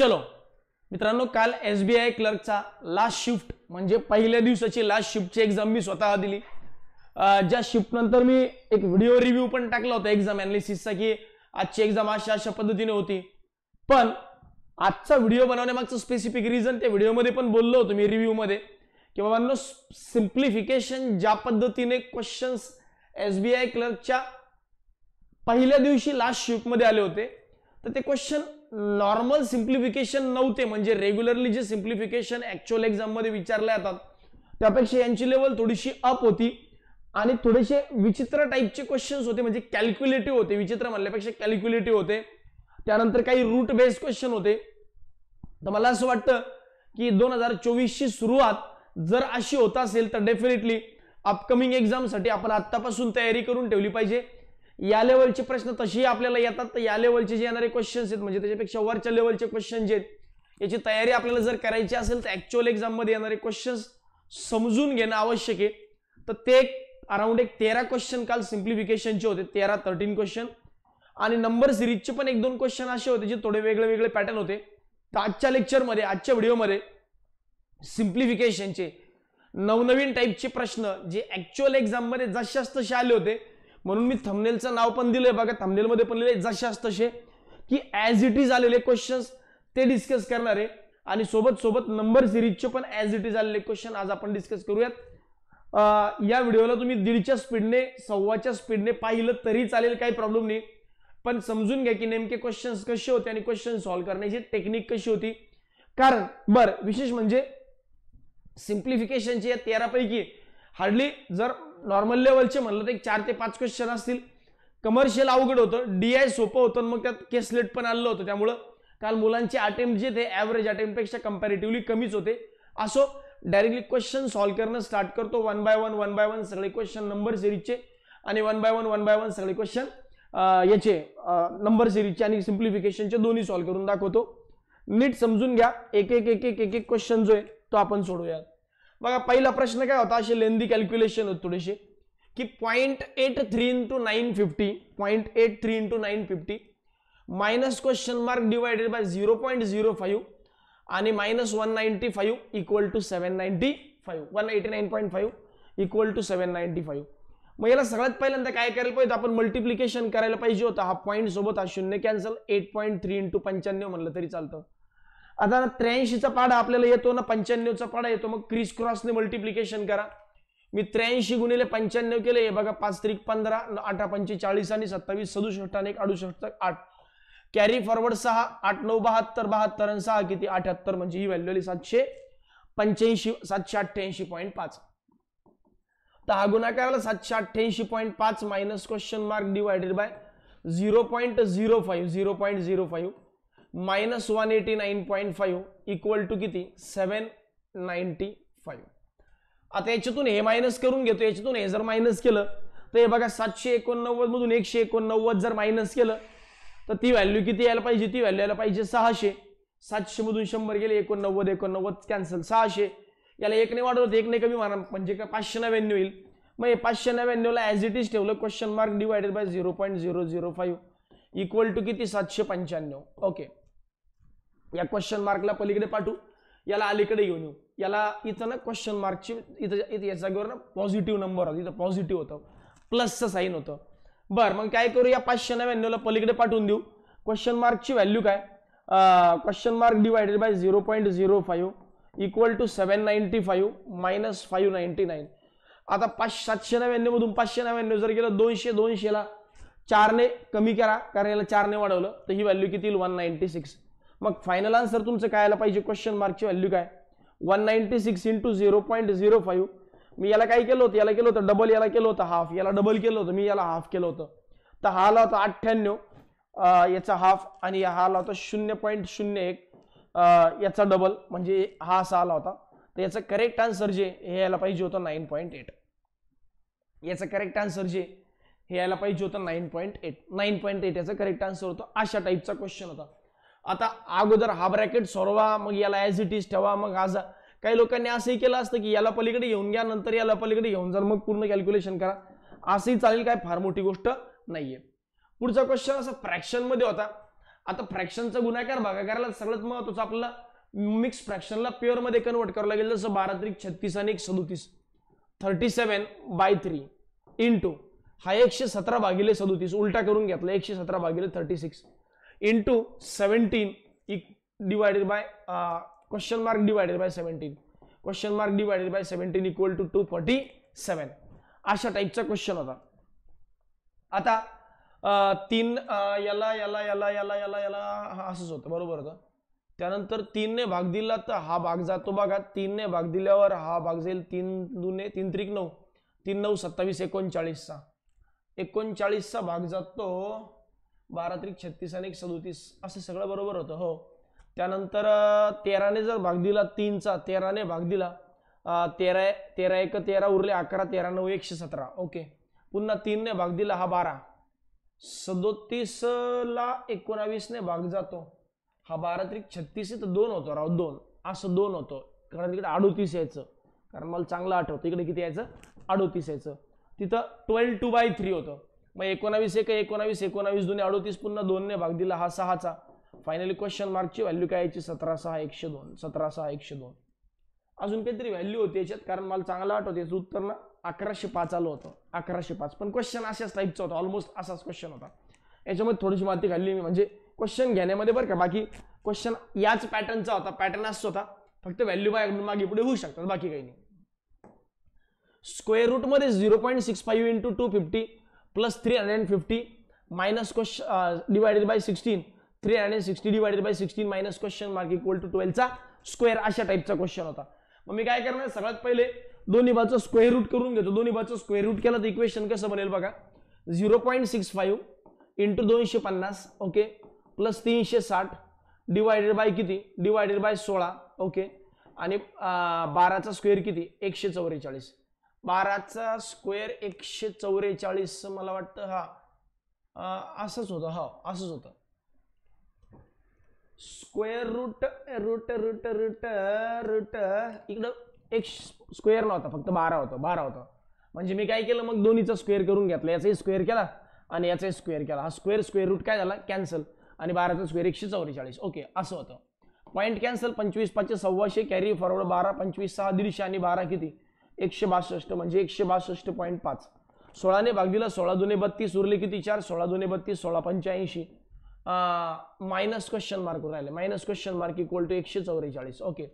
चलो मित्रांनो काल एस बी आय क्लर्कचा लास्ट शिफ्ट म्हणजे पहिल्या दिवसाची लास्ट शिफ्टची एक्झाम मी स्वतः दिली. ज्या शिफ्ट नंतर मी एक व्हिडिओ रिव्ह्यू पण टाकला होता एक्झाम अनालिसिसचा की आजची एक्झाम अशा अशा पद्धतीने होती. पण आजचा व्हिडिओ बनवण्यामागचं स्पेसिफिक रिझन त्या व्हिडिओमध्ये पण बोललो होतो मी रिव्ह्यूमध्ये की बाबांनो सिम्प्लिफिकेशन ज्या पद्धतीने क्वेश्चन्स एस बी आय क्लर्कच्या पहिल्या दिवशी लास्ट शिफ्टमध्ये आले होते तर ते क्वेश्चन नॉर्मल सिम्प्लिफिकेशन नव्हते म्हणजे रेग्युलरली जे सिम्प्लिफिकेशन ऍक्च्युअल एक्झाममध्ये विचारले जातात त्यापेक्षा यांची लेवल थोडीशी अप होती. आणि थोडेसे विचित्र टाईपचे क्वेश्चन्स होते म्हणजे कॅल्क्युलेटिव्ह होते विचित्र म्हणल्यापेक्षा कॅल्क्युलेटिव्ह होते. त्यानंतर काही रूट बेस्ड क्वेश्चन होते. तर मला असं वाटतं की दोन हजार चोवीसची सुरुवात जर अशी होत असेल तर डेफिनेटली अपकमिंग एक्झामसाठी आपण आत्तापासून तयारी करून ठेवली पाहिजे. या लेवलचे प्रश्न तसेही आपल्याला येतात. तर या लेवलचे जे येणारे क्वेश्चन्स आहेत म्हणजे त्याच्यापेक्षा वरच्या लेवलचे क्वेश्चन जे आहेत याची तयारी आपल्याला जर करायची असेल तर ऍक्च्युअल एक्झाममध्ये येणारे क्वेश्चन्स समजून घेणं आवश्यक आहे. तर ते अराउंड एक तेरा क्वेश्चन काल सिम्प्लिफिकेशनचे होते तेरा थर्टीन क्वेश्चन आणि नंबर सिरीजचे पण एक दोन क्वेश्चन असे होते जे थोडे वेगळे वेगळे पॅटर्न होते. तर आजच्या लेक्चरमध्ये आजच्या व्हिडिओमध्ये सिम्प्लिफिकेशनचे नवनवीन टाईपचे प्रश्न जे ऍक्च्युअल एक्झाममध्ये जशास तसे आले होते म्हणून मी थमनेलचं नाव पण दिलंय बघा. थमनेलमध्ये पण लिहिले जशास तसे. की ॲज इट इज आलेले क्वेश्चन्स ते डिस्कस करणार. आहे आणि सोबत सोबत नंबर सिरीजचे पण ॲज इट इज आलेले क्वेश्चन आज आपण डिस्कस करूयात. या व्हिडिओला तुम्ही दीडच्या स्पीडने सव्वाच्या स्पीडने पाहिलं तरी चालेल काही प्रॉब्लेम नाही. पण समजून घ्या की नेमके क्वेश्चन्स कसे होते आणि क्वेश्चन सॉल्व्ह करण्याची टेक्निक कशी होती. कारण बरं विशेष म्हणजे सिम्प्लिफिकेशनचे या तेरापैकी हार्डली जर नॉर्मल लेवलचे म्हणलं तर एक चार ते पाच क्वेश्चन असतील. कमर्शियल अवघड होतं. डी आय सोपं होतं मग त्यात केसलेट पण आलं होतं. त्यामुळं काल मुलांचे अटेम्प्ट जे ते ॲव्हरेज अटेम्प्टपेक्षा कम्पॅरेटिव्हली कमीच होते. असो डायरेक्टली क्वेश्चन सॉल्व्ह करणं स्टार्ट करतो. One by one one by one सगळे क्वेश्चन नंबर सिरीजचे आणि one by one one by one सगळे क्वेश्चन याचे नंबर सिरीजचे आणि सिम्प्लिफिकेशनचे दोन्ही सॉल्व्ह करून दाखवतो. नीट समजून घ्या. एक एक एक एक एक एक क्वेश्चन जो आहे तो आपण सोडूया बघा पहिला प्रश्न काय होता? असे लेंदी कॅल्क्युलेशन होत थोडीशी. की point eight three into nine fifty point eight three into nine fifty minus question mark divided by zero point zero five आणि minus one ninety five equal to seven ninety five one eighty nine point five equal to seven ninety five मग याला सगळ्यात पहिल्यांदा काय करायला पाहिजे? आपण multiplication करायला पाहिजे होतं. हा पॉईंट सोबत हा शून्य cancel eight point three into पंच्याण्णव म्हणलं तरी चालतं. आता त्र्याऐंशीचा पाडा आपल्याला येतो ना पंच्याण्णवचा पाडा येतो मग क्रिस क्रॉसने मल्टिप्लिकेशन करा. मी त्र्याऐंशी गुणिले पंच्याण्णव केले हे बघा पाच त्रिक पंधरा अठरा पंचेचाळीस आणि सत्तावीस सदुसष्ट आणि अडुसष्ट आठ. कॅरी फॉरवर्ड सहा आठ नऊ बहात्तर बहात्तर आणि सहा किती? अठ्याहत्तर म्हणजे ही व्हॅल्यू आली सातशे पंच्याऐंशी सातशे अठ्ठ्याऐंशी पॉईंट पाच. तर हा गुणाकाराला सातशे अठ्ठ्याऐंशी पॉईंट पाच minus question mark divided by zero point zero five zero point zero five minus one eighty nine point five equal to किती? सेवन नाईन्टी फाईव्ह आता याच्यातून हे मायनस करून घेतो. याच्यातून हे जर मायनस केलं तर हे बघा सातशे एकोणनव्वद मधून एकशे एकोणनव्वद जर मायनस केलं तर ती व्हॅल्यू किती यायला पाहिजे? ती व्हॅल्यू यायला पाहिजे सहाशे. सातशे मधून शंभर गेले एकोणनव्वद एकोणनव्वद कॅन्सल सहाशे. याला एकने वाढवत एकने कमी म्हणा म्हणजे काय पाचशे नव्याण्णव येईल. मग हे पाचशे नव्याण्णवला ॲज इट इज ठेवलं question mark divided by zero point zero zero five equal to किती? सातशे पंच्याण्णव. ओके या क्वेश्चन मार्कला पलीकडे पाठवू. याला अलीकडे घेऊन येऊ. याला इथं ना क्वेश्चन मार्कची इथं इथं या जागेवर ना पॉझिटिव्ह नंबर होता. इथं पॉझिटिव्ह होतं. प्लसचं साईन होतं. बरं मग काय करू या पाचशे नव्याण्णवला पलीकडे पाठवून देऊ. क्वेश्चन मार्कची व्हॅल्यू काय? Question mark divided by zero point zero five equal to seven ninety five minus five ninety nine आता पाच सातशे नव्याण्णवमधून पाचशे नव्याण्णव जर गेलं दोनशे दोनशेला चारने कमी करा. कारण याला चारने वाढवलं तर ही व्हॅल्यू किती येईल? वन नाईन्टी सिक्स मग फायनल आन्सर तुमचं काय आलं पाहिजे? क्वेश्चन मार्कची व्हॅल्यू काय? One ninety six into zero point zero five मी याला काय केलं होतं? याला केलं होतं डबल याला केलं होतं हाफ याला डबल केलं होतं. मी याला हाफ केलं होतं. तर हा आला होता अठ्ठ्याण्णव. याचा हाफ आणि हा आला होता शून्य पॉईंट शून्य एक. याचा डबल म्हणजे हा असा आला होता. तर याचं करेक्ट आन्सर जे हे यायला पाहिजे होतं नाईन पॉईंट एट याचं करेक्ट आन्सर जे हे यायला पाहिजे होतं nine point eight nine point eight याचा करेक्ट आन्सर होतं अशा टाईपचा क्वेश्चन होता. आता अगोदर हा ब्रॅकेट सोडवा मग याला ॲज इट इज ठेवा मग आज काही लोकांनी असंही केलं असतं की याला पलीकडे घेऊन घ्या नंतर याला पलीकडे घेऊन जा मग पूर्ण कॅल्क्युलेशन करा. असंही चालेल काय फार मोठी गोष्ट नाहीये. पुढचा क्वेश्चन असा फ्रॅक्शनमध्ये होता. आता फ्रॅक्शनचा गुणाकार भागाकाराला सगळ्यात महत्वाचं आपल्याला मिक्स फ्रॅक्शनला प्युअरमध्ये कन्वर्ट करावं लागेल. जसं बारा त्रिक छत्तीस आणि एक सदोतीस. Thirty seven by three into हा एकशे सतरा भागिले सदोतीस. उलटा करून घेतला एकशे सतरा भागिले thirty six into seventeen divided by question mark divided by seventeen question mark divided by seventeen equal to two forty seven अशा टाईपचा क्वेश्चन होता. आता तीन याला याला याला याला याला याला हा असंच होतं. बरोबर होतं? त्यानंतर तीनने भाग दिला तर हा भाग जातो बघा. तीनने भाग दिल्यावर हा भाग जाईल तीन दुने तीन त्रिक नऊ. तीन नऊ सत्तावीस एकोणचाळीसचा. एकोणचाळीसचा भाग जातो बारा त्रिक छत्तीस आणि एक सदोतीस असं सगळं बरोबर होतं हो. त्यानंतर तेराने जर भाग दिला तीनचा तेराने भाग दिला तेरा तेरा एक तेरा उरले अकरा तेरा नऊ एकशे सतरा ओके. पुन्हा तीनने भाग दिला हा बारा. सदोतीसला एकोणावीसने भाग जातो. हा बारा त्रिक छत्तीस तर दोन होतो राव दोन. असं दोन होतं. कारण तिकडे अडोतीस यायचं. कारण मला चांगलं आठवतं. इकडे किती यायचं? अडोतीस यायचं. तिथं ट्वेल्व टू बाय थ्री होतं. मग एकोणावीस एक एकोणावीस एकोणावीस दोन्ही अडोतीस पुन्हा दोनने भाग दिला हा सहाचा. फायनली क्वेश्चन मार्कची व्हॅल्यू काय यायची सतरा सहा एकशे दोन. सतरा सहा एकशे दोन. अजून काहीतरी व्हॅल्यू होती याच्यात कारण मला चांगलं आठवतं याचं उत्तर ना अकराशे पाच आलं होतं. अकराशे पाच. पण क्वेश्चन अशाच टाईपचा होता ऑलमोस्ट असाच क्वेश्चन होता. याच्यामध्ये थोडीशी माती घालली मी म्हणजे क्वेश्चन घेण्यामध्ये बरं का बाकी क्वेश्चन याच पॅटर्नचा होता पॅटर्न असतो होता. फक्त व्हॅल्यू बाय मागे पुढे होऊ शकतात बाकी काही नाही. Square रूटमध्ये zero point six five into two fifty plus three hundred fifty minus question divided by sixteen three hundred sixty divided by sixteen minus question mark equal to ट्वेल्वचा square अशा टाईपचा question होता. मग मी काय करणार? सगळ्यात पहिले दोन्ही बाजूचं स्क्वेअर रूट करून घेतो. दोन्ही बाजूचं स्क्वेअर रूट केलं तर इक्वेशन कसं बनेल बघा? Zero point six five into दोनशे पन्नास ओके प्लस तीनशे साठ डिवायडेड बाय किती? डिवायडेड बाय सोळा ओके आणि uh, बाराचा स्क्वेअर किती? एकशे चौवेचाळीस बाराचा स्क्वेअर एकशे चौवेचाळीस मला वाटतं हा. असंच होतं हा असंच होतं. Square root root root root root. इकडं एक स्क्वेअर नव्हता फक्त बारा होतं बारा होतं. म्हणजे मी काय केलं मग दोन्हीचा स्क्वेअर करून घेतला. याचाही स्क्वेअर केला आणि याचाही स्क्वेअर केला. हा स्क्वेअर स्क्वेअर रूट काय झाला? कॅन्सल. आणि बाराचा स्क्वेअर एकशे चौवेचाळीस. ओके असं होतं. पॉईंट कॅन्सल पंचवीस पाचशे सव्वाशे कॅरी फॉरवर्ड बारा पंचवीस सहा दीडशे आणि बारा किती? एकशे बासष्ट म्हणजे एकशे बासष्ट पॉईंट पाच. सोळाने भाग दिला सोळा दुने बत्तीस उरले किती चार? सोळा दुने बत्तीस सोळा पंच्याऐंशी. मायनस क्वेश्चन मार्क राहिले. Minus question mark equal to एकशे चौवेचाळीस. ओके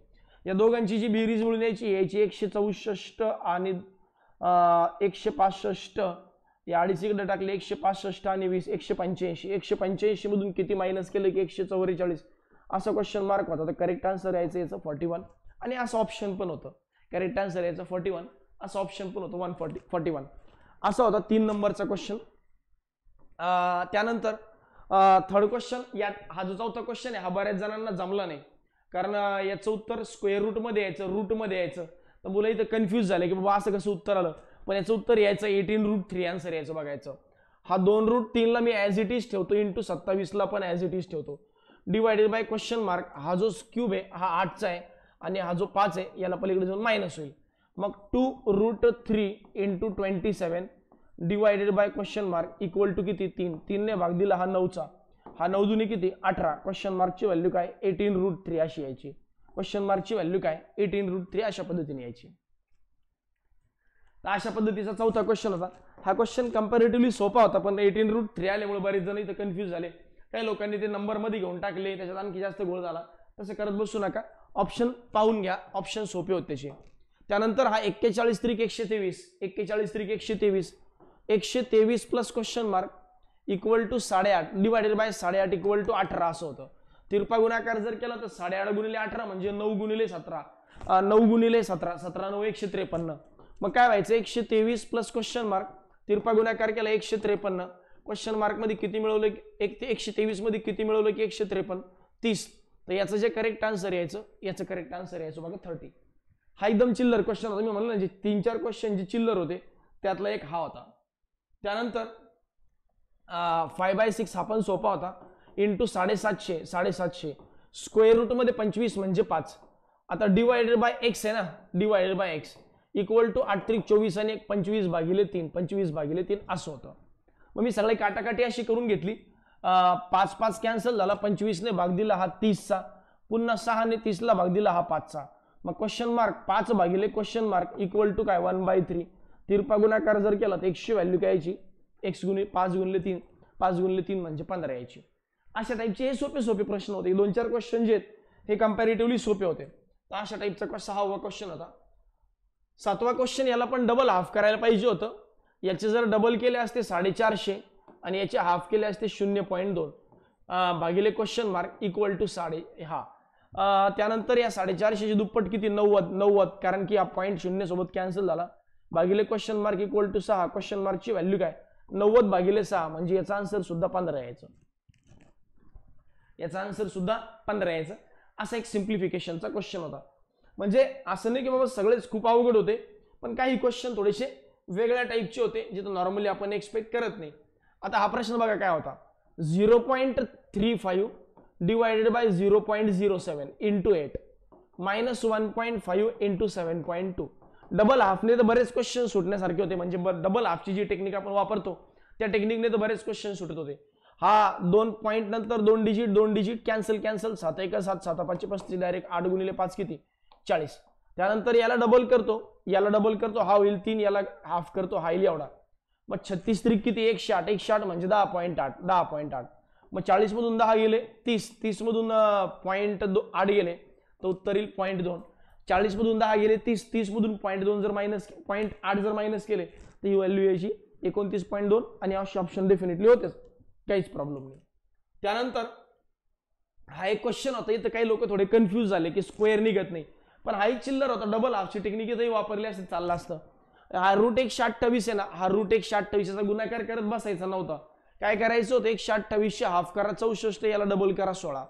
या दोघांची जी बेरीज मिळून यायची यायची एकशे चौसष्ट आणि एकशे पासष्ट. या अडीच इकडे टाकले एकशे पासष्ट आणि वीस एकशे पंच्याऐंशी. एकशे पंच्याऐंशीमधून किती मायनस केलं की एकशे चौवेचाळीस? असा क्वेश्चन मार्क होता. तर करेक्ट आन्सर यायचं याचं फॉर्टी वन आणि असं ऑप्शन पण होतं. करेक्ट आन्सर यायचं फॉर्टी वन असं ऑप्शन पण होतं वन फॉर्टी फॉर्टी वन असा होता तीन नंबरचा क्वेश्चन त्यानंतर थर्ड क्वेश्चन यात हा जो चौथा क्वेश्चन आहे हा बऱ्याच जणांना जमला नाही. कारण याचं उत्तर स्क्वेअर रूटमध्ये यायचं रूटमध्ये यायचं. तर मुलं इथं कन्फ्यूज झाले की बाबा असं कसं उत्तर आलं? पण याचं उत्तर यायचं एटीन रूट थ्री आन्सर यायचं बघायचं. हा दोन रूट तीनला मी ॲज इट इज ठेवतो इंटू सत्तावीसला पण ॲज इट इज ठेवतो. डिवायडेड बाय क्वेश्चन मार्क हा जो क्यूब आहे हा आठचा आहे. आणि हा जो पाच आहे याला पलीकडे जाऊन मायनस होईल. मग two root three into twenty seven divided by question mark equal to किती? तीन. तीनने भाग दिला हा नऊचा. हा नऊ जुनी किती? अठरा. क्वेश्चन मार्कची व्हॅल्यू काय? एटीन रूट थ्री अशी यायची. क्वेश्चन मार्कची व्हॅल्यू काय? एटीन रूट थ्री अशा पद्धतीने यायची. तर अशा पद्धतीचा चौथा क्वेश्चन होता. हा क्वेश्चन कम्पॅरेटिव्हली सोपा होता पण एटीन रूट थ्री आल्यामुळे बरेच जण इथं कन्फ्यूज झाले. काही लोकांनी ते नंबरमध्ये घेऊन टाकले त्याच्यात आणखी जास्त गोळ झाला. तसं करत बसू नका. ऑप्शन पाहून घ्या. ऑप्शन सोपे होते त्याचे त्यानंतर हा एक्केचाळीस त्रिक एकशे तेवीस. एक्केचाळीस त्रिक एकशे तेवीस. एकशे तेवीस plus question mark equal to साडेआठ. डिवायडेड बाय साडेआठ इक्वल टू अठरा असं होतं. तिरपा गुणाकार जर केला तर साडेआठ गुणिले अठरा म्हणजे नऊ गुणिले सतरा. नऊ गुणिले सतरा. सतरा नऊ एकशे त्रेपन्न. मग काय व्हायचं? एकशे तेवीस प्लस क्वेश्चन मार्क तिरपा गुणाकार केला एकशे त्रेपन्न. क्वेश्चन मार्कमध्ये किती मिळवलं? एक ते एकशे तेवीसमध्ये किती मिळवलं की एकशे त्रेपन्न? तीस. तर याचं जे करेक्ट आन्सर यायचं याचं करेक्ट आन्सर यायचं बघा थर्टी हा एकदम चिल्लर क्वेश्चन होता. मी म्हणलं ना जे तीन चार क्वेश्चन जे चिल्लर होते त्यातला एक हा होता. त्यानंतर फाय बाय सिक्स हा पण सोपा होता. इंटू साडेसातशे साडेसातशे. स्क्वेअर रूटमध्ये पंचवीस म्हणजे पाच. आता डिवायडेड बाय एक्स आहे ना divided by X equal to आठ त्रिक चोवीस आणि एक पंचवीस भागिले तीन पंचवीस भागिले तीन असं होतं. मग मी सगळे काटाकाटी अशी करून घेतली. पाच पाच कॅन्सल झाला पंचवीसने भाग दिला हा तीसचा. पुन्हा सहाने तीसला भाग दिला हा पाचचा. मग क्वेश्चन मार्क पाच भागिले क्वेश्चन मार्क इक्वल टू काय? वन बाय थ्री तिरपा गुणाकार जर केला तर एकशे व्हॅल्यू काय यायची? एक्स गुणले पाच गुणले तीन. पाच गुणले तीन म्हणजे पंधरा यायची. अशा टाईपचे हे सोपे सोपे प्रश्न होते. दोन चार क्वेश्चन जे आहेत हे कम्पॅरेटिव्हली सोपे होते. तर अशा टाईपचा सहावा क्वेश्चन होता. सातवा क्वेश्चन याला पण डबल हाफ करायला पाहिजे होतं. याचे जर डबल केले असते साडेचारशे आणि याचे हाफ केले असते शून्य पॉईंट दोन. भागिले क्वेश्चन मार्क इक्वल टू साडे हा. त्यानंतर या साडेचारशेची दुप्पट किती? नव्वद नव्वद. कारण की हा पॉईंट शून्य सोबत कॅन्सल झाला. भागिले क्वेश्चन मार्क इक्वल टू सहा. क्वेश्चन मार्कची व्हॅल्यू काय? नव्वद भागिले सहा. म्हणजे याचा आन्सर सुद्धा पंधरा यायचं. याचा आन्सर सुद्धा पंधरा यायचं. असा एक सिम्प्लिफिकेशनचा क्वेश्चन होता. म्हणजे असं नाही की बाबा सगळेच खूप अवघड होते पण काही क्वेश्चन थोडेसे वेगळ्या टाईपचे होते जे नॉर्मली आपण एक्सपेक्ट करत नाही. आता हा प्रश्न बघा काय होता. Zero point three five divided by zero point zero seven into eight. Minus one point five into seven point two. Double हाफने तर बरेच क्वेश्चन सुटण्यासारखे होते. म्हणजे डबल हाफची जी टेक्निक आपण वापरतो त्या टेक्निकने तर बरेच क्वेश्चन सुटत होते. हा दोन पॉईंट नंतर दोन डिजिट दोन डिजिट कॅन्सल कॅन्सल सात एक सात सात पाचशे पस्तीस डायरेक्ट आठ गुणिले पाच किती? चाळीस. त्यानंतर याला डबल करतो. याला डबल करतो. हा होईल तीन याला हाफ करतो. हा येईल एवढा. मग छत्तीस त्रिक किती? एकशे आठ एकशे आठ म्हणजे दहा पॉईंट आठ दहा पॉईंट आठ. मग चाळीसमधून दहा गेले तीस तीसमधून पॉईंट दो आठ गेले तर उत्तर येईल पॉईंट दोन चाळीसमधून दहा गेले तीस तीसमधून पॉईंट दोन जर मायनस पॉईंट आठ जर मायनस केले तर ही व्हॅल्यू यायची एकोणतीस पॉईंट दोन आणि अशी ऑप्शन डेफिनेटली होतेच. काहीच प्रॉब्लेम नाही. त्यानंतर हा एक क्वेश्चन होता इथं काही लोक थोडे कन्फ्यूज झाले की स्क्वेअर निघत नाही. पण हा एक चिल्लर होता डबल हाफची टेक्निक इथंही वापरली असं चाललं असतं. हा रूट एकशे अठ्ठावीस आहे ना हा रूट एकशे अठ्ठावीसचा गुणाकार करत बसायचा नव्हता. काय करायचं होतं? एकशे अठ्ठावीसशे हाफ करा चौसष्ट याला डबल करा सोळा.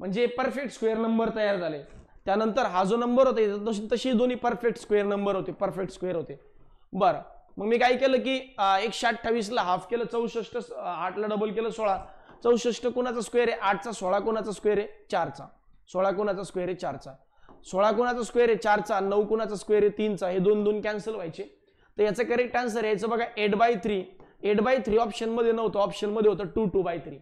म्हणजे परफेक्ट स्क्वेअर नंबर तयार झाले. त्यानंतर हा जो नंबर होता तशी तशी दोन्ही परफेक्ट स्क्वेअर नंबर होते परफेक्ट स्क्वेअर होते. बरं. मग मी काय केलं की एकशे अठ्ठावीसला हाफ केलं चौसष्ट आठला डबल केलं सोळा. चौसष्ट कोणाचा स्क्वेअर आहे? आठचा सोळा कोणाचा स्क्वेअर आहे? चारचा. सोळा कोणाचा स्क्वेअर आहे? चारचा. सोळा कुणाचा स्क्वेअर आहे चारचा नऊ कुणाचा स्क्वेअर आहे तीनचा हे दोन दोन कॅन्सल व्हायचे. तर याचं करेक्ट आन्सर यायचं बघा eight by three eight by three ऑप्शनमध्ये नव्हतं ऑप्शनमध्ये होतं टू टू बाय थ्री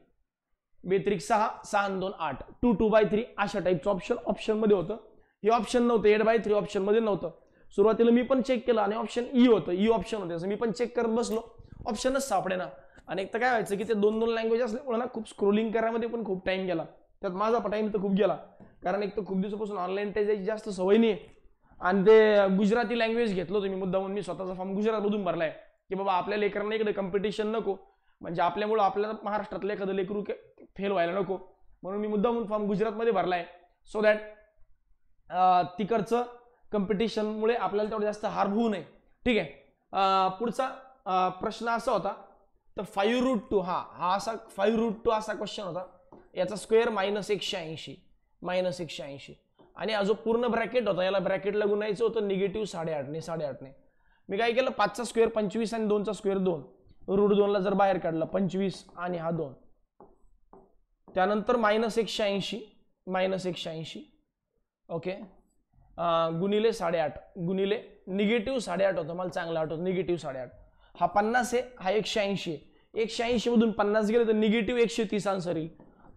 बेत्रिक सहा सहा दोन आठ. टू टू बाय थ्री अशा टाईपचं ऑप्शन ऑप्शनमध्ये होतं. हे ऑप्शन नव्हतं एट बाय थ्री ऑप्शनमध्ये नव्हतं. सुरुवातीला मी पण चेक केलं आणि ऑप्शन ई e होतं ई ऑप्शन होते. असं मी पण चेक करत बसलो. ऑप्शनच सापडे ना आणि एक तर काय व्हायचं की ते दोन दोन लँग्वेज असल्यामुळे ना खूप स्क्रोलिंग करायमध्ये पण खूप टाईम गेला. त्यात माझा टाइम तर खूप गेला. कारण एक तर खूप दिवसापासून ऑनलाईन त्याची जास्त सवय नाही आहे आणि ते गुजराती लँग्वेज घेतलं होतं मी मुद्दा म्हणून मी स्वतःचा फॉर्म गुजरातमधून भरला आहे की बाबा आपल्या लेकरांना इकडे कॉम्पिटिशन नको. म्हणजे आपल्यामुळं आपल्याला महाराष्ट्रातलं एखादं लेकरू फेल व्हायला नको. म्हणून मी मुद्दा म्हणून फॉर्म गुजरातमध्ये भरला आहे सो दॅट तिकडचं कम्पिटिशनमुळे आपल्याला तेवढं जास्त हार होऊ नये. ठीक आहे? पुढचा प्रश्न असा होता. तर फाईव्ह रूट टू हा हा असा फाईव्ह रूट टू असा क्वेश्चन होता. याचा स्क्वेअर मायनस एकशे ऐंशी. मायनस एकशे ऐंशी. आणि हा जो पूर्ण ब्रॅकेट होता याला ब्रॅकेटला गुणायचं होतं निगेटिव्ह साडेआठने साडेआठने. मी काय केलं? पाचचा स्क्वेअर पंचवीस आणि दोनचा स्क्वेअर दोन. रूट दोनला जर बाहेर काढलं पंचवीस आणि हा दोन. त्यानंतर मायनस एकशे ऐंशी मायनस एकशे ऐंशी. ओके गुणिले साडेआठ. गुणिले निगेटिव्ह साडेआठ होतं. मला चांगलं आठवतं. निगेटिव्ह साडेआठ. हा पन्नास आहे हा एकशे ऐंशी आहे. एकशे ऐंशीमधून पन्नास गेले तर निगेटिव्ह एकशे तीस आन्सर येईल.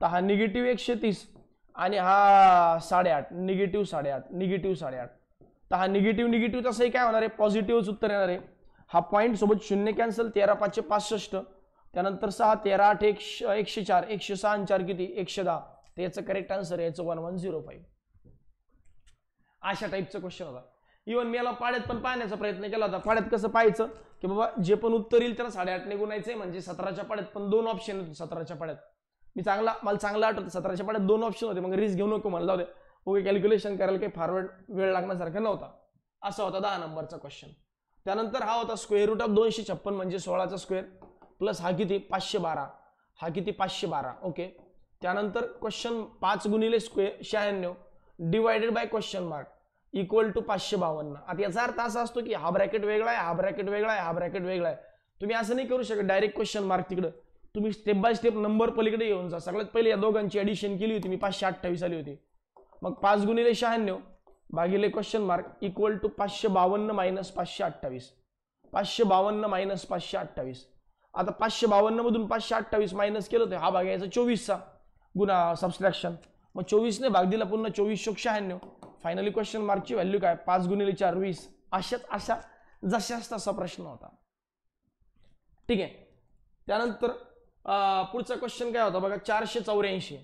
तर हा निगेटिव्ह एकशे तीस आणि हा साडेआठ निगेटिव्ह साडेआठ निगेटिव्ह साडेआठ. तर हा निगेटिव्ह निगेटिव्ह तसंही काय होणार आहे? पॉझिटिव्हच उत्तर येणार आहे. हा पॉईंट सोबत शून्य कॅन्सल तेरा पाचशे पासष्ट. त्यानंतर सहा तेरा आठ एकशे एकशे चार एकशे सहा आणि चार किती? एकशे दहा. तर याचं करेक्ट आन्सर आहे याचं वन वन झिरो फाईव्ह अशा टाईपचा क्वेश्चन होता. इव्हन मी याला पाड्यात पण पाहण्याचा प्रयत्न केला होता. पाड्यात कसं पाहायचं? की बाबा जे पण उत्तर येईल त्याला साडेआठने आहे म्हणजे सतराच्या पाड्यात पण दोन ऑप्शन सतराच्या पाड्यात. मी चांगला मला चांगला आठवतं. सतराशे पाण्यात दोन ऑप्शन होते. मग रिस्क घेऊ नको मला. जाऊ दे. ओके कॅल्क्युलेशन करायला काही फारवर्ड वेळ लागण्यासारखा नव्हता. असा होता दहा नंबरचा क्वेश्चन त्यानंतर हा होता स्क्वेअर रूट ऑफ दोनशे छप्पन म्हणजे सोळाचा स्क्वेअर प्लस हा किती? पाचशे बारा. हा किती? पाचशे बारा. ओके त्यानंतर क्वेश्चन पाच गुणिले स्क्वेअर शहाण्णव. Divided by question mark equal to पाचशे बावन्न. आता याचा अर्थ असा असतो की हा ब्रॅकेट वेगळा आहे हा ब्रॅकेट वेगळा आहे हा ब्रॅकेट वेगळा आहे. तुम्ही असं नाही करू शकत. डायरेक्ट क्वेश्चन मार्क तिकडं. तुम्ही स्टेप बाय स्टेप नंबर पलीकडे येऊन जा. सगळ्यात पहिले या दोघांची ॲडिशन केली होती. मी पाचशे अठ्ठावीस आली होती. मग पाच गुणिले शहाण्णव भागिले क्वेश्चन मार्क इक्वल टू पाचशे बावन्न मायनस पाचशे अठ्ठावीस. पाचशे बावन्न मायनस पाचशे अठ्ठावीस. आता पाचशे बावन्न मधून पाचशे अठ्ठावीस मायनस केलं होतं हा भाग यायचा चोवीसचा. गुन्हा सबस्ट्रॅक्शन मग चोवीसने भाग दिला पुन्हा चोवीस शोक शहाण्णव. फायनली क्वेश्चन मार्कची व्हॅल्यू काय? पाच गुणिले चार वीस. अशाच अशा जशाच तसा प्रश्न होता. ठीक आहे. त्यानंतर पुढचा क्वेश्चन काय होता? बघा चारशे चौऱ्याऐंशी.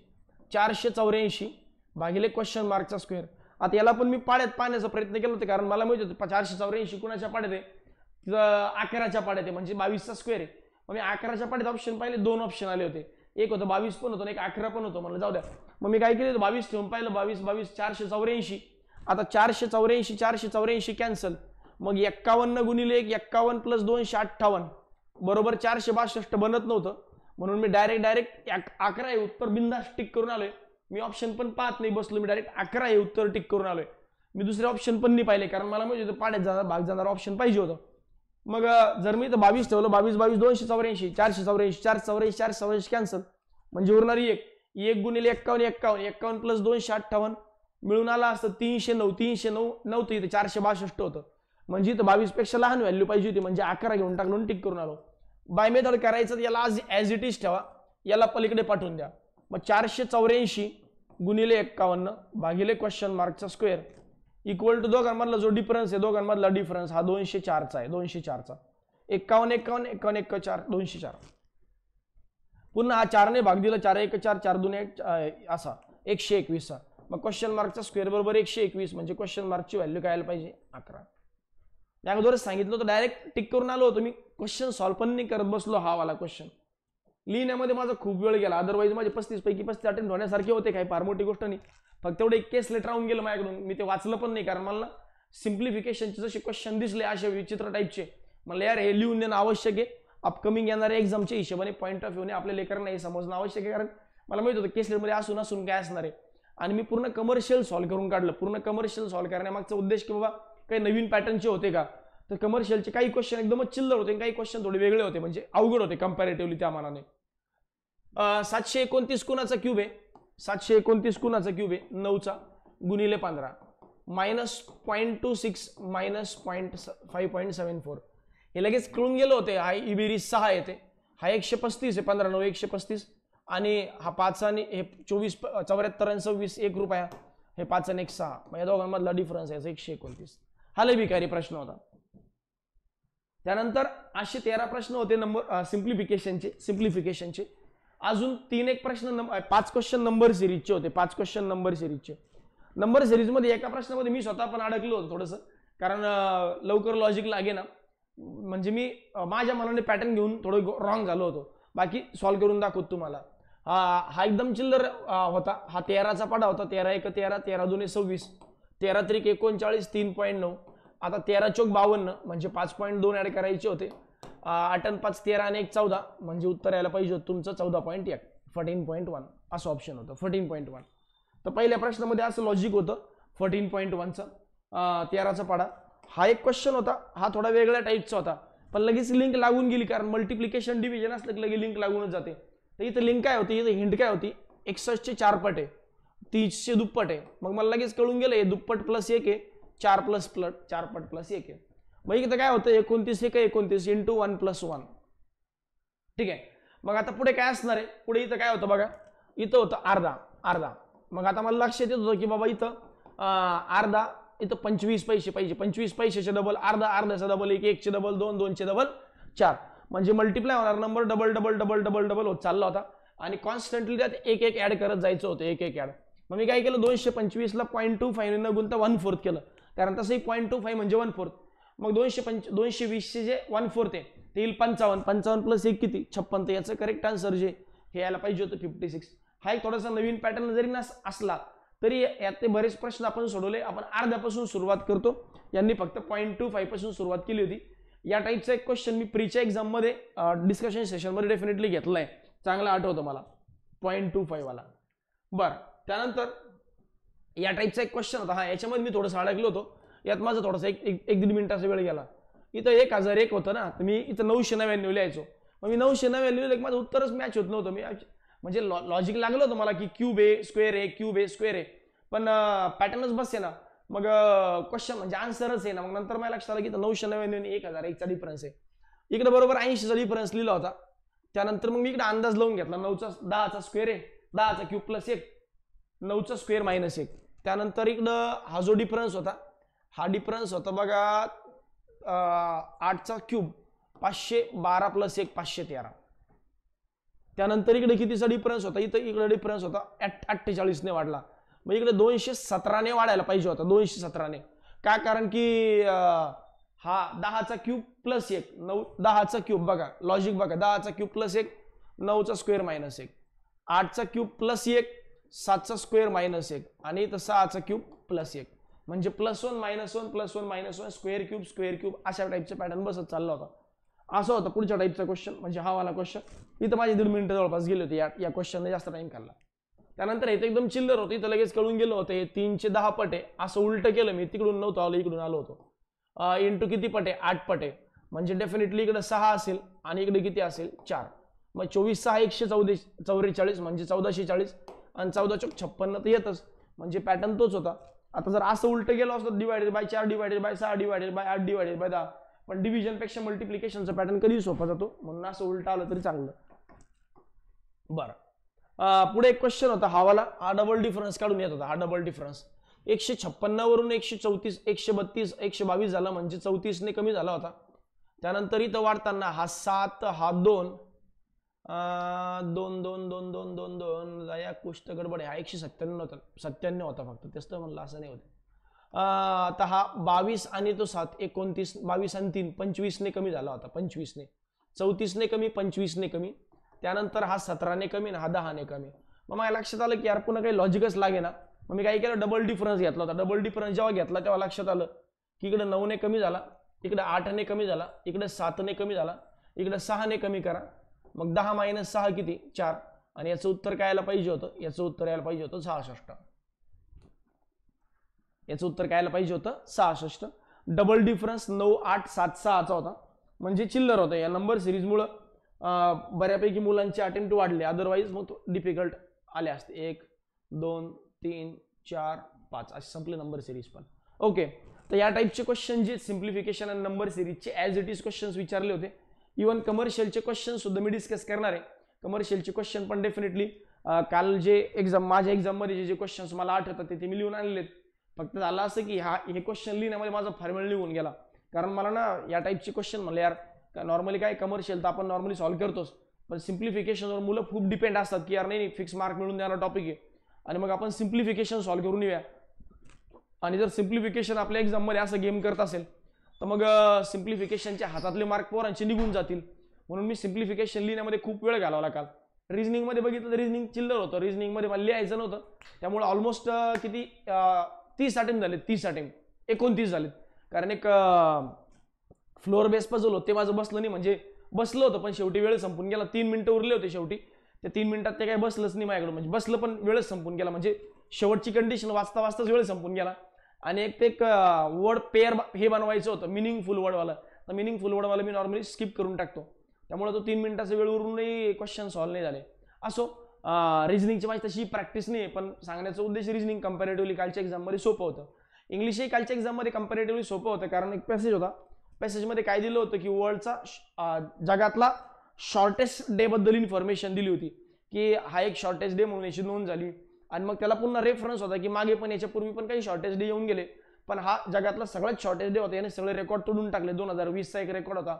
चारशे चौऱ्याऐंशी भागिले क्वेश्चन मार्कचा स्क्वेअर आता याला पण मी पाड्यात पाहण्याचा प्रयत्न केला होता कारण मला माहिती होतं चारशे चौऱ्याऐंशी कुणाच्या पाड्यात आहे? तिथं अकराच्या पाड्यात आहे म्हणजे बावीसचा स्क्वेअर आहे. मग मी अकराच्या पाड्यात ऑप्शन पाहिले दोन ऑप्शन आले होते. एक होतं बावीस पण होतं आणि एक अकरा पण होतं. मला जाऊ द्या. मग मी काय केलं बावीस ठेवून पाहिलं बावीस बावीस चारशे चौऱ्याऐंशी. आता चारशे चौऱ्याऐंशी चारशे चौऱ्याऐंशी कॅन्सल मग एक्कावन्न गुणिले एक एक्कावन्न प्लस दोनशे अठ्ठावन्न. बरोबर चारशे बासष्ट बनत नव्हतं. म्हणून मी डायरेक्ट डायरेक्ट अकरा हे उत्तर बिंदास टिक करून आलोय. मी ऑप्शन पण पाहत नाही बसलो मी डायरेक्ट अकरा हे उत्तर टिक करून आलोय. मी दुसरे ऑप्शन पण नाही पाहिले कारण मला म्हणजे पाण्यात जाणार भाग जाणार ऑप्शन पाहिजे होतं. मग जर मी तर बावीस ठेवलं बावीस बावीस दोनशे चौऱ्याऐंशी चारशे चौऱ्याऐंशी चारशे चौऱ्याऐंशी चारशे चौऱ्याऐंशी कॅन्सल म्हणजे उरणारी एक. एक गुणिले एक्कावन्न एक्कावन्न एक्कावन्न प्लस दोनशे अठ्ठावन्न मिळून आला असतं तीनशे नऊ तीनशे नऊ नव्हतं इथं चारशे बासष्ट होतं. म्हणजे इथं बावीसपेक्षा लहान व्हॅल्यू पाहिजे होती म्हणजे अकरा घेऊन टाकून टिक करून आलो. बाय मेथड करायचं तर याला आज ॲज इट इज ठेवा. याला पलीकडे पाठवून द्या. मग चारशे चौऱ्याऐंशी गुणिले एक्कावन्न भागिले क्वेश्चन मार्कचा स्क्वेअर इक्वल टू दोघांमधला जो डिफरन्स आहे दोघांमधला डिफरन्स हा दोनशे चारचा आहे दोनशे चारचा. एक्कावन्न एक्कावन्न एक्कावन्न एक्क चार दोनशे चार. पुन्हा हा चारने भाग दिला चार एक चार चार दोन एक असा एकशे एकवीसचा मग क्वेश्चन मार्कचा स्क्वेअर बरोबर एकशे एकवीस म्हणजे क्वेश्चन मार्कची व्हॅल्यू काय पाहिजे? अकरा. या अगोदरच सांगितलं होतं डायरेक्ट टिक करून आलो होतो मी. क्वेश्चन सॉल्व पण नाही करत बसलो हा वाला क्वेश्चन लिहिण्यामध्ये माझा खूप वेळ गेला. अदरवाईज माझे पस्तीस पैकी पस्तीस अटेम्प्ट होण्यासारखे होते काही फार मोठी गोष्ट नाही. फक्त तेवढे एक केस लेटर राहून गेलं माझ्याकडून. मी ते वाचलं पण नाही कारण मला सिम्प्लिफिकेशनचे जसे क्वेश्चन दिसले असे विचित्र टाईपचे मला यार हे लिहून देणं आवश्यक आहे. अपकमिंग येणाऱ्या एक्झामच्या हिशोबाने पॉईंट ऑफ व्ह्यूने आपल्या लेकरांना हे समजणं आवश्यक आहे कारण मला माहीत होतं केस लेटरमध्ये असून असून काय असणार आहे. आणि मी पूर्ण कमर्शियल सॉल्व्ह करून काढलं. पूर्ण कमर्शियल सॉल्व्ह करण्यामागचा उद्देश की बाबा काही नवीन पॅटर्नचे होते का? तर कमर्शियलचे काही क्वेश्चन एकदमच चिल्लर होते आणि काही क्वेश्चन थोडे वेगळे होते म्हणजे अवघड होते कम्पॅरेटिव्हली त्या मानाने. सातशे एकोणतीस कुणाचा क्यूब आहे? सातशे एकोणतीस कुणाचा क्यूब आहे? नऊचा. गुणिले पंधरा. Minus point two six minus point five point seven four हे लगेच कळून गेलं होते हा इबेरीज सहा येते. हा एकशे पस्तीस आहे पंधरा नऊ एकशे पस्तीस. आणि हा पाच आणि हे चोवीस चौऱ्याहत्तर आणि सव्वीस एक रुपया. हे पाच आणि एक सहा. या दोघांमधला डिफरन्स आहे एकशे एकोणतीस. हा लय भिकारी प्रश्न होता. त्यानंतर असे तेरा प्रश्न होते नंबर सिम्प्लिफिकेशनचे सिम्प्लिफिकेशनचे अजून तीन एक प्रश्न नंबर पाच क्वेश्चन नंबर सिरीजचे होते पाच क्वेश्चन नंबर सिरीजचे नंबर सिरीजमध्ये एका प्रश्नामध्ये मी स्वतः पण अडकलो होतो थोडंसं कारण लवकर लॉजिक लागे ना म्हणजे मी माझ्या मनाने पॅटर्न घेऊन थोडं रॉंग झालो होतो. बाकी सॉल्व्ह करून दाखवतो तुम्हाला. हा हा एकदम चिल्लर होता. हा तेराचा पाडा होता तेरा एक तेरा तेरा दोन सव्वीस. तेरा त्रिक एकोणचाळीस तीन पॉईंट नऊ. आता तेरा चौक बावन्न म्हणजे पाच पॉईंट दोन ॲड करायचे होते. आठ आणि पाच तेरा आणि एक चौदा म्हणजे उत्तर यायला पाहिजे होतं तुमचं चौदा पॉईंट एक फोर्टीन पॉईंट वन असं ऑप्शन होतं फोर्टीन पॉईंट वन तर पहिल्या प्रश्नामध्ये असं लॉजिक होतं फोर्टीन पॉईंट वनचं तेराचा पाडा. हा एक क्वेश्चन होता हा थोडा वेगळ्या टाईपचा होता पण लगेच लिंक लागून गेली कारण मल्टिप्लिकेशन डिव्हिजन असलं की लगेच लिंक लागूनच जाते. तर इथं लिंक काय होती? इथं हिंट काय होती? एकसष्टचे चार पट आहे. तीसशे दुप्पट आहे. मग मला लगेच कळून गेलं हे दुप्पट प्लस एक आहे. चार प्लस प्लट चार पट प्लस एक आहे. मग इथं काय होतं? एकोणतीस एक एकोणतीस इंटू वन प्लस वन ठीक आहे? मग आता पुढे काय असणार आहे? पुढे इथं काय होतं बघा? इथं होतं अर्धा अर्धा. मग आता मला लक्षात येत होतं की बाबा इथं अर्धा इथं पंचवीस पैसे पाहिजे. पंचवीस पैशाचे डबल अर्धा अर्ध्याचा डबल एक एकचे डबल दोन दोनचे डबल चार. म्हणजे मल्टिप्लाय होणार number double double double double double होत चालला होता. आणि कॉन्स्टंटली त्यात एक एक ऍड करत जायचं होतं. एक एक ऍड मग मी काय केलं? दोनशे पंचवीसला पॉईंट टू फाईव्ह न वन फोर्थ केलं. कारण तसंही पॉईंट टू फाईव्ह म्हणजे वन फोर्थ मग दोनशे पंच दोनशे वीसचे जे वन फोर्थ आहे ते येईल पंचावन्न. पंचावन्न प्लस एक किती? छप्पन. तर याचं करेक्ट आन्सर जे हे यायला पाहिजे होतं फिफ्टी सिक्स हा एक थोडासा नवीन पॅटर्न जरी नस असला तरी यात ते बरेच प्रश्न आपण सोडवले. आपण अर्ध्यापासून सुरुवात करतो. यांनी फक्त पॉईंट टू फाईव्हपासून सुरुवात केली होती. या टाईपचा एक क्वेश्चन मी प्रीच्या एक्झाममध्ये डिस्कशन सेशनमध्ये डेफिनेटली घेतला आहे चांगला आठवतं मला. पॉईंट टू फाईव्हवाला बरं. त्यानंतर या टाईपचा एक क्वेश्चन होता. हा याच्यामध्ये मी थोडंसं अडकलो होतो. यात माझा थोडासा एक एक एक दीड मिनिटाचा वेळ गेला. इथं एक हजार एक होतं ना तर मी इथं नऊशे नव्याण्णव लिहायचो. मग मी नऊशे नव्याण्णव लिहिलं माझं उत्तरच मॅच होत नव्हतं. मी म्हणजे म्हणजे लॉजिक लागलं होतं मला की क्यूब आहे स्क्वेअर आहे क्यूब आहे स्क्वेअर आहे पण पॅटर्नच बसते ना मग क्वेश्चन म्हणजे आन्सरच आहे ना मग नंतर मला लक्षात आलं की नऊशे नव्याण्णव आणि एक हजार एकचा डिफरन्स आहे. इकडे बरोबर ऐंशीचा डिफरन्स लिहिला होता. त्यानंतर मग मी इकडे अंदाज लावून घेतला. नऊचा दहाचा स्क्वेअर आहे दहाचा क्यूब प्लस एक. नऊचा स्क्वेअर मायनस एक. त्यानंतर इकडं हा जो डिफरन्स होता हा डिफरन्स होता बघा आठचा क्यूब पाचशे बारा प्लस एक पाचशे तेरा. त्यानंतर इकडे कितीचा डिफरन्स होता? इथं इकडे डिफरन्स होता अठ्ठेचाळीसने वाढला. मग इकडे दोनशे सतराने वाढायला पाहिजे होता दोनशे सतराने. का? कारण की हा दहाचा क्यूब प्लस एक नऊ दहाचा क्यूब बघा लॉजिक बघा दहाचा क्यूब प्लस एक नऊचा स्क्वेअर मायनस एक. आठचा क्यूब प्लस एक सातचा स्क्वेअर मायनस एक आणि इथं सहाचा क्यूब प्लस एक. म्हणजे plus one minus one plus one minus one square cube square cube अशा टाईपचा पॅटर्न बसत चालला होता. असं होतं पुढच्या टाईपचा क्वेश्चन म्हणजे हा वाला क्वेश्चन इथं माझे दीड मिनिटं जवळपास गेले होते या या क्वेश्चनने जास्त टाईम काढला. त्यानंतर हे एकदम चिल्लर होतं इथं लगेच कळून गेलं होतं हे तीनशे दहा पटे असं उलटं केलं मी तिकडून नव्हतो आलो इकडून आलो होतो. इंटू किती पटे? आठ पटे. म्हणजे डेफिनेटली इकडे सहा असेल आणि इकडे किती असेल? चार. मग चोवीस सहा एकशे चौदे चौवेचाळीस म्हणजे चौदाशे चाळीस. आणि चौदा चौक छप्पन्न तर येतच. म्हणजे पॅटर्न तोच होता. आता जर असं उलटं गेलो असतं डिवायडेड बाय चार डिवायडेड बाय सहा डिवायडेड बाय आठ डिवायडेड बाय दहा. पण डिव्हिजनपेक्षा मल्टिप्लिकेशनचा पॅटर्न कधी सोपा जातो. म्हणून असं उलटं आलं तरी चांगलं. बरं. पुढे एक क्वेश्चन होता हा वाला हा डबल डिफरन्स काढून येत होता. हा डबल डिफरन्स एकशे छप्पन्नवरून एकशे चौतीस एकशे बत्तीस एकशे बावीस झाला. म्हणजे चौतीसने कमी झाला होता. त्यानंतर इथं वाढताना हा सात हा दोन दोन दोन दोन दोन दोन दोन या कुष्ट गडबड आहे. हा एकशे सत्त्याण्णव होता सत्त्याण्णव होता फक्त. तेच तर म्हणलं असं नाही होतं. आता हा बावीस आणि तो सात एकोणतीस बावीस आणि तीन पंचवीसने कमी झाला होता पंचवीसने. चौतीसने कमी पंचवीसने कमी. त्यानंतर हा सतराने कमी आणि हा दहाने कमी. मग माझ्या लक्षात आलं की यार पुन्हा काही लॉजिकच लागे ना. मग मी काय केलं डबल डिफरन्स घेतला होता. डबल डिफरन्स जेव्हा घेतला तेव्हा लक्षात आलं की इकडे नऊने कमी झाला इकडे आठने कमी झाला इकडे सातने कमी झाला इकडे सहाने कमी करा. मग दहा मायनस सहा किती? चार. आणि याचं उत्तर काय यायला पाहिजे होतं? याचं उत्तर यायला पाहिजे होतं सहासष्ट. याचं उत्तर काय यायला पाहिजे होतं? सहासष्ट. डबल डिफरन्स नऊ आठ सात सहाचा होता. म्हणजे चिल्लर होतं. या नंबर सिरीजमुळं बऱ्यापैकी मुलांचे अटेम्प्ट वाढले. अदरवाईज मग डिफिकल्ट आले असते. एक दोन तीन चार पाच. असे संपले नंबर सिरीज पण. ओके तर या टाईपचे क्वेश्चन जे सिम्प्लिफिकेशन आणि नंबर सिरीजचे ॲज इट इज क्वेश्चन्स विचारले होते. इवन कमर्शियलचे क्वेश्चन सुद्धा मी डिस्कस करणार आहे. कमर्शियलचे क्वेश्चन पण डेफिनेटली काल जे एक्झाम माझ्या एक्झाममध्ये जे जे क्वेश्चन्स मला आठवतात ते ते मी लिहून आणलेत. फक्त झालं असं की हा हे क्वेश्चन लिहिण्यामध्ये माझा फॉर्म्युला लिहून गेला. कारण मला ना या टाईपचे क्वेश्चन म्हणलं यार नॉर्मली काय कमर्शियल तर आपण नॉर्मली सॉल्व्ह करतोच. पण सिम्प्लिफिकेशनवर मुलं खूप डिपेंड असतात की यार नाही फिक्स मार्क मिळून देणारा टॉपिक आहे. आणि मग आपण सिम्प्लिफिकेशन सॉल्व्ह करून येऊया. आणि जर सिम्प्लिफिकेशन आपल्या एक्झाममध्ये असं गेम करत असेल तर मग सिम्प्लिफिकेशनच्या हातातले मार्क पोरांचे निघून जातील. म्हणून मी सिम्प्लिफिकेशन लिहिण्यामध्ये खूप वेळ घालवला काल. रिझनिंगमध्ये बघितलं तर रिझनिंग चिल्लर होतं. रिझनिंगमध्ये मला लिहायचं नव्हतं. त्यामुळे ऑलमोस्ट किती तीस अटेम्प्ट झाले तीस अटेम्प्ट एकोणतीस झालेत. कारण एक फ्लोअर बेस पजल होते. माझं बसलं नाही. म्हणजे बसलं होतं पण शेवटी वेळ संपून गेला. तीन मिनटं उरले होते शेवटी. त्या तीन मिनिटात ते काही बसलंच नाही माझ्याकडं. म्हणजे बसलं पण वेळच संपून गेला. म्हणजे शेवटची कंडिशन वाचता वाचताच वेळ संपून गेला. आणि एक ते एक वर्ड पेअर हे बनवायचं होतं मिनिंगफुल वर्डवाला तर मिनिंगफुल वर्डवाला मी नॉर्मली स्किप करून टाकतो. त्यामुळे तो तीन मिनिटाचा वेळ उरूनही क्वेश्चन सॉल्व्ह नाही झाले. असो रिजनिंगची माझी तशी प्रॅक्टिस नाही आहे पण सांगण्याचा उद्देश रिजनिंग कम्पॅरेटिव्हली कालच्या एक्झाममध्ये सोपं होतं. इंग्लिशही कालच्या एक्झाममध्ये कम्पॅरेटिव्हली सोपं होतं कारण एक पॅसेज होता. पॅसेजमध्ये काय दिलं होतं की वर्ल्डचा जगातला शॉर्टेस्ट डेबद्दल इन्फॉर्मेशन दिली होती. की हा एक शॉर्टेस्ट डे म्हणून याची नोंद झाली. आणि मग त्याला पुन्हा रेफरन्स होता की मागे पण याच्यापूर्वी पण काही शॉर्टेज डे येऊन गेले. पण हा जगातला सगळ्यात शॉर्टेज डे होता. याने सगळे रेकॉर्ड तोडून टाकले. दोन हजार वीसचा एक रेकॉर्ड होता.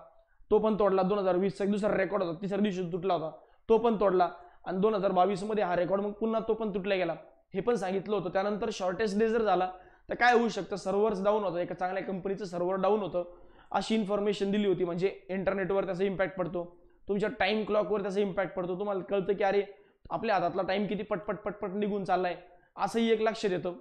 तो पण तोडला. दोन हजार वीसचा एक दुसरा रेकॉर्ड होता. तिसऱ्या दिवशी तुटला होता. तो पण तोडला. आणि दोन हजार बावीसमध्ये हा रेकॉर्ड मग पुन्हा तो पण तुटला गेला. हे पण सांगितलं होतं. त्यानंतर शॉर्टेज डे जर झाला तर काय होऊ शकतं? सर्व्हर्स डाऊन होतं. एका चांगल्या कंपनीचं सर्व्हर डाऊन होतं. अशी इन्फॉर्मेशन दिली होती. म्हणजे इंटरनेटवर त्याचा इम्पॅक्ट पडतो. तुमच्या टाइम क्लॉकवर त्याचा इम्पॅक्ट पडतो. तुम्हाला कळतं की अरे आपल्या हातातला टाईम किती पटपट पटपट निघून चाललाय असंही एक लक्षात येतं.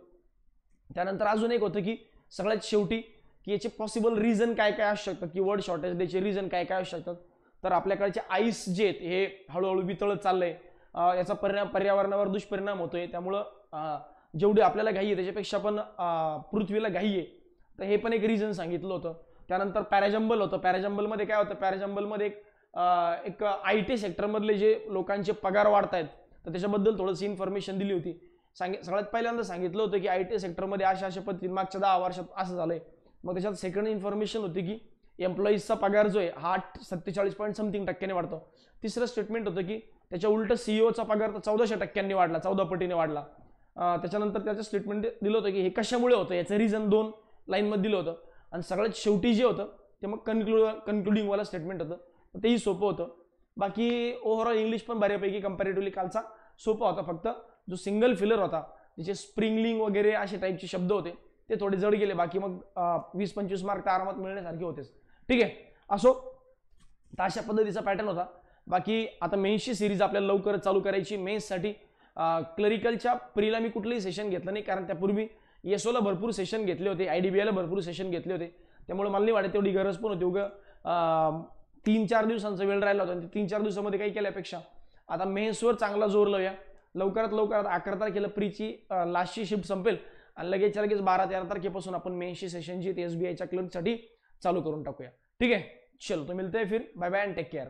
त्यानंतर अजून एक होतं की सगळ्यात शेवटी की याचे पॉसिबल रिझन काय काय असू शकतात की वर्ड शॉर्टेज डेचे रिझन काय काय असू शकतात. तर आपल्याकडचे आईस जे आहेत हे हळूहळू वितळत चाललंय. याचा परिणाम पर्यावरणावर दुष्परिणाम होतोय. त्यामुळं जेवढी आपल्याला घाई आहे त्याच्यापेक्षा पण पृथ्वीला घाई आहे. तर हे पण एक रिझन सांगितलं होतं. त्यानंतर पॅराजंबल होतं. पॅराजंबलमध्ये काय होतं? पॅराजंबलमध्ये एक एक आय टी सेक्टरमधले जे लोकांचे पगार वाढत आहेत तर त्याच्याबद्दल थोडंसं इन्फॉर्मेशन दिली होती. सांगे सगळ्यात पहिल्यांदा सांगितलं होतं की आय टी सेक्टरमध्ये अशा अशा पद्धतीने मागच्या दहा वर्षात असं झालंय. मग त्याच्यात सेकंड इन्फॉर्मेशन होती की एम्प्लॉईजचा पगार जो आहे हा सत्तेचाळीस पॉईंट समथिंग टक्क्याने वाढतो. तिसरं स्टेटमेंट होतं की त्याच्या उलट सीईओचा पगार तर चौदाशे टक्क्यांनी वाढला चौदा पटीने वाढला. त्याच्यानंतर त्याचं स्टेटमेंट दिलं होतं की हे कशामुळे होतं याचं रिझन दोन लाईनमध्ये दिलं होतं. आणि सगळ्यात शेवटी जे होतं ते मग कन्क्लु कन्क्लुडिंगवाला स्टेटमेंट होतं. तेही सोपं होतं. बाकी ओव्हरऑल इंग्लिश पण बऱ्यापैकी कम्पॅरेटिव्हली कालचा सोपा होता फक्त. जो सिंगल फिलर होता त्याचे स्प्रिंगलिंग वगैरे असे टाईपचे शब्द होते ते थोडे जड गेले. बाकी मग वीस पंचवीस मार्क तर आरामात मिळण्यासारखे होतेच. ठीक आहे? असो तर अशा पद्धतीचा पॅटर्न होता. बाकी आता मेन्सची सिरीज आपल्याला लवकरच चालू करायची मेन्ससाठी क्लरिकलच्या प्रीला मी कुठलंही सेशन घेतलं नाही. कारण त्यापूर्वी येसोला भरपूर सेशन घेतले होते. आय डी बी आयला भरपूर सेशन घेतले होते. त्यामुळे मला नाही वाटत तेवढी गरज पण होती. उगं तीन चार दिवसांचा वेळ राहिला होता ते तीन चार दिवसामध्ये काही केल्यापेक्षा आता मेन्सवर चांगला जोर लावूया. लवकरात लवकर अकरा तारखेला प्रीची लास्टची शिफ्ट संपेल आणि लगेच लगेच बारा तेरा तारखेपासून आपण मेन्सची सेशन जी एस बी आयच्या क्लर्कसाठी चालू करून टाकूया. ठीक आहे? चलो तो मिलते फिर. Bye bye and take care